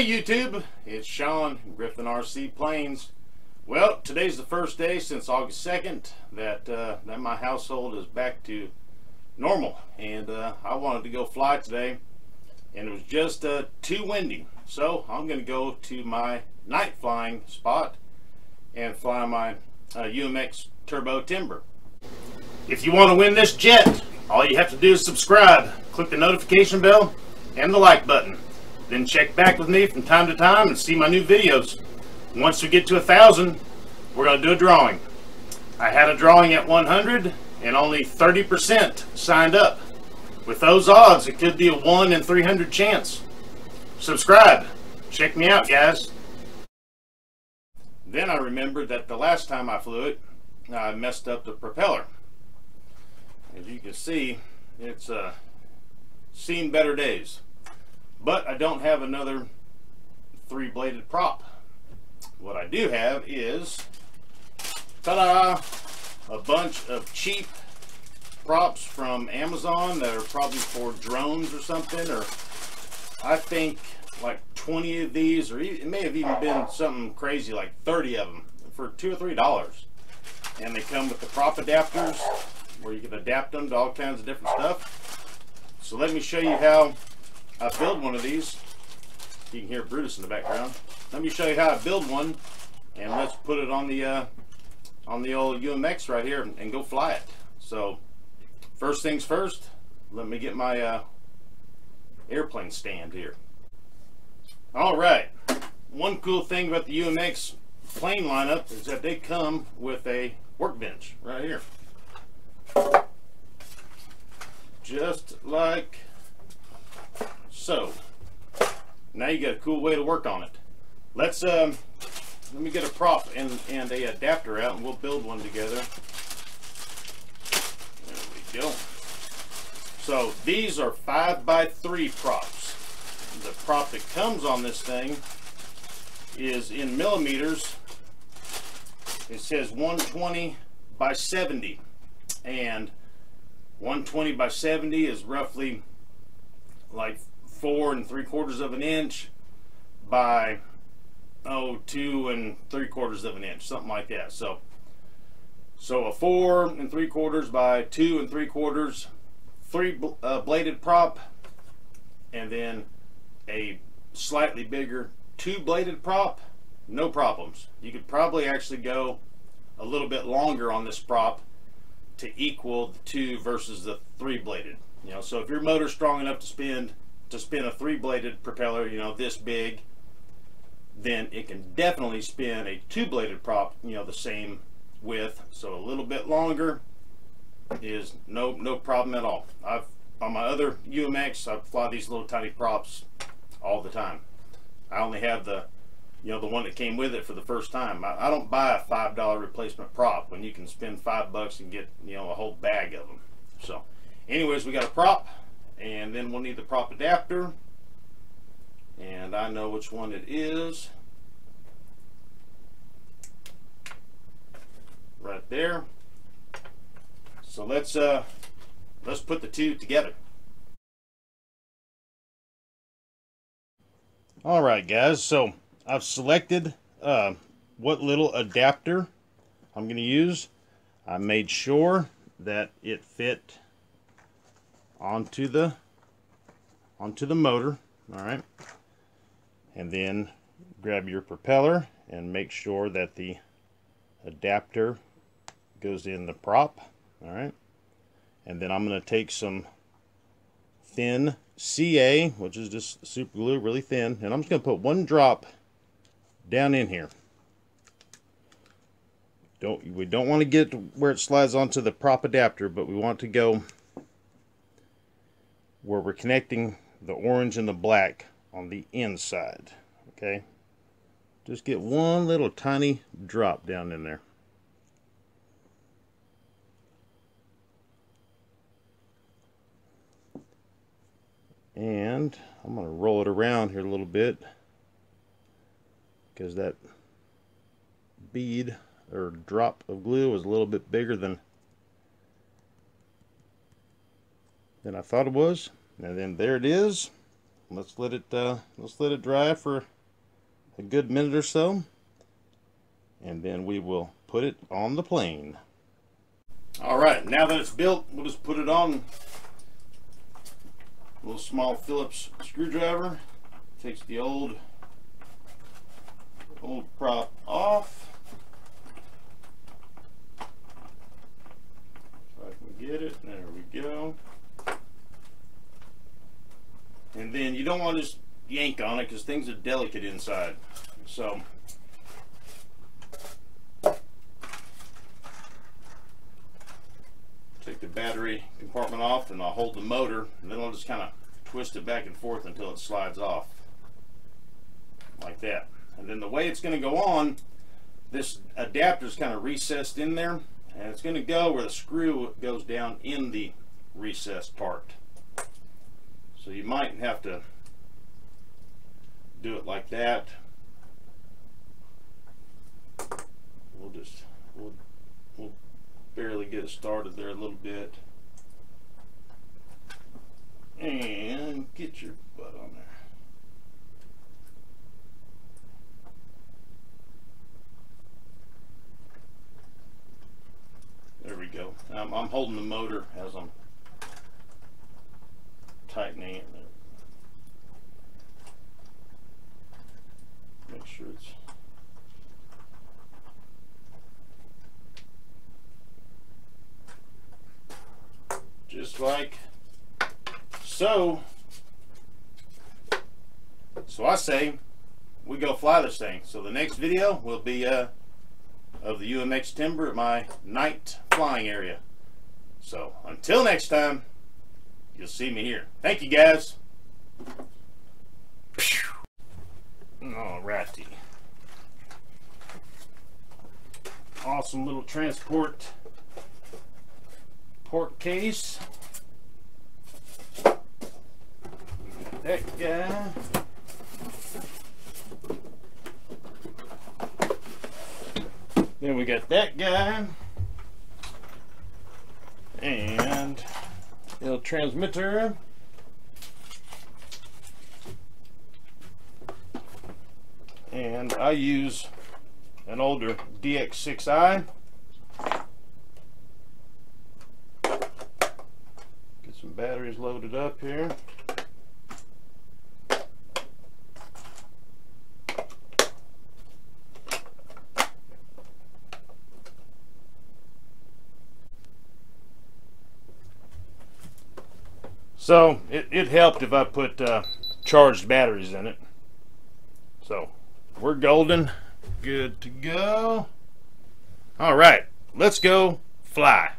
Hey YouTube, it's Sean, Griffin RC Planes. Well, today's the first day since August 2nd that, uh, that my household is back to normal. And uh, I wanted to go fly today and it was just uh, too windy. So I'm going to go to my night flying spot and fly my uh, UMX Turbo Timber. If you want to win this jet, all you have to do is subscribe, click the notification bell, and the like button. Then check back with me from time to time and see my new videos. Once we get to a thousand, we're going to do a drawing. I had a drawing at 100 and only 30% signed up. With those odds, it could be a 1 in 300 chance. Subscribe. Check me out, guys. Then I remembered that the last time I flew it, I messed up the propeller. As you can see, it's uh, seen better days. But I don't have another three-bladed prop. What I do have is, ta-da, a bunch of cheap props from Amazon that are probably for drones or something, or I think like 20 of these, or it may have even been something crazy like 30 of them for two or three dollars. And they come with the prop adapters where you can adapt them to all kinds of different stuff. So let me show you how I build one of these. You can hear Brutus in the background. Let me show you how I build one, and let's put it on the uh, on the old UMX right here and go fly it. So first things first, let me get my uh, airplane stand here. All right, one cool thing about the UMX plane lineup is that they come with a workbench right here. Just like so. Now you got a cool way to work on it. Let's um, let me get a prop and, and a adapter out and we'll build one together. There we go. So these are five by three props. The prop that comes on this thing is in millimeters. It says 120 by 70 and 120 by 70 is roughly like four and three quarters of an inch by oh two and three quarters of an inch something like that. So so a four and three quarters by two and three quarters three uh, bladed prop and then a slightly bigger two bladed prop no problems. You could probably actually go a little bit longer on this prop to equal the two versus the three bladed. You know so if your motor's strong enough to spin to spin a three-bladed propeller, you know, this big, then it can definitely spin a two-bladed prop, you know, the same width. So a little bit longer is no no problem at all. I've on my other UMX, I fly these little tiny props all the time. I only have the you know the one that came with it for the first time. I, I don't buy a five dollar replacement prop when you can spend five bucks and get you know a whole bag of them. So, anyways, we got a prop and then we'll need the prop adapter. And I know which one it is. Right there. So let's uh let's put the two together. All right guys. So I've selected uh, what little adapter I'm going to use. I made sure that it fit onto the onto the motor all right? And then grab your propeller and make sure that the adapter goes in the prop all right? And then I'm going to take some thin CA which is just super glue really thin and I'm just going to put one drop down in here. Don't we don't want to get where it slides onto the prop adapter but we want to go where we're connecting the orange and the black on the inside okay? Just get one little tiny drop down in there. And I'm going to roll it around here a little bit because that bead or drop of glue was a little bit bigger than than I thought it was. And then there it is. let's let it uh, let's let it dry for a good minute or so. And then we will put it on the plane. All right now that it's built we'll just put it on. A little small Phillips screwdriver. Takes the old old prop off. If I can get it. There we go and then you don't want to just yank on it because things are delicate inside. So take the battery compartment off and I'll hold the motor and then I'll just kind of twist it back and forth until it slides off like that. And then the way it's going to go on, this adapter is kind of recessed in there and it's going to go where the screw goes down in the recessed part. So you might have to do it like that. We'll just, we'll, we'll barely get it started there a little bit. And get your butt on there. There we go. I'm, I'm holding the motor as I'm tightening it. Make sure it's like so. So I say we go fly this thing. So the next video will be uh, of the UMX Timber at my night flying area. So until next time you'll see me here. Thank you, guys. Alrighty. Awesome little transport port case. That guy. Then we got that guy. And little transmitter. And I use an older DX6i. Get some batteries loaded up here. So it, it helped if I put uh, charged batteries in it. So we're golden. Good to go. All right, let's go fly.